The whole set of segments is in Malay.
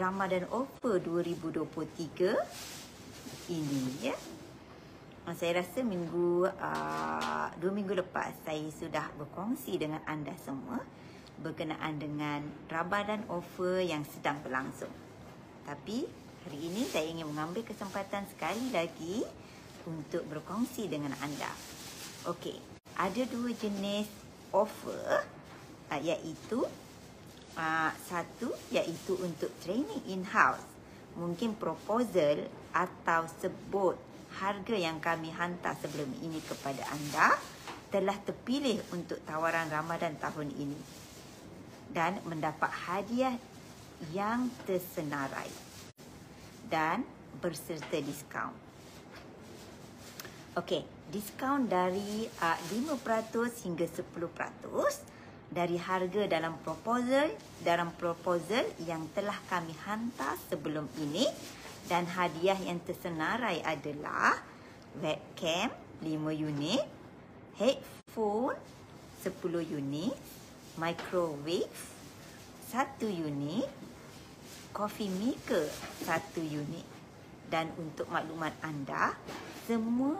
Ramadan Offer 2023 ini ya. Ah, Saya rasa minggu uh, dua minggu lepas saya sudah berkongsi dengan anda semua berkenaan dengan Ramadan Offer yang sedang berlangsung. Tapi hari ini saya ingin mengambil kesempatan sekali lagi untuk berkongsi dengan anda. Okey, ada dua jenis offer uh, iaitu uh, satu iaitu untuk training in-house. Mungkin proposal atau sebut harga yang kami hantar sebelum ini kepada anda telah terpilih untuk tawaran Ramadan tahun ini dan mendapat hadiah yang tersenarai dan berserta diskaun. Okey, diskaun dari uh, 5% hingga 10% dari harga dalam proposal dalam proposal yang telah kami hantar sebelum ini dan hadiah yang tersenarai adalah webcam 5 unit, headphone 10 unit, microwave 1 unit, coffee maker 1 unit. Dan untuk maklumat anda, semua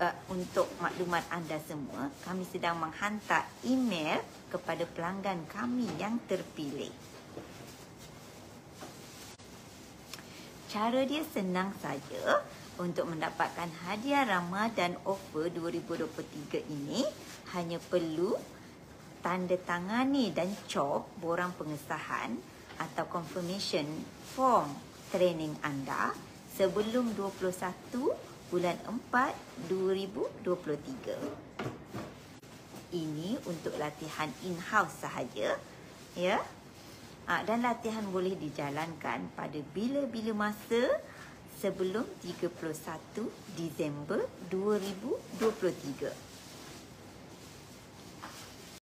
uh, untuk maklumat anda semua, kami sedang menghantar email kepada pelanggan kami yang terpilih. Cara dia senang saja untuk mendapatkan hadiah Ramadan offer 2023 ini hanya perlu tanda tangani dan cop borang pengesahan atau confirmation form training anda sebelum 21 bulan 4 2023. Ini untuk latihan in-house sahaja ya. Ha, dan latihan boleh dijalankan pada bila-bila masa sebelum 31 Disember 2023.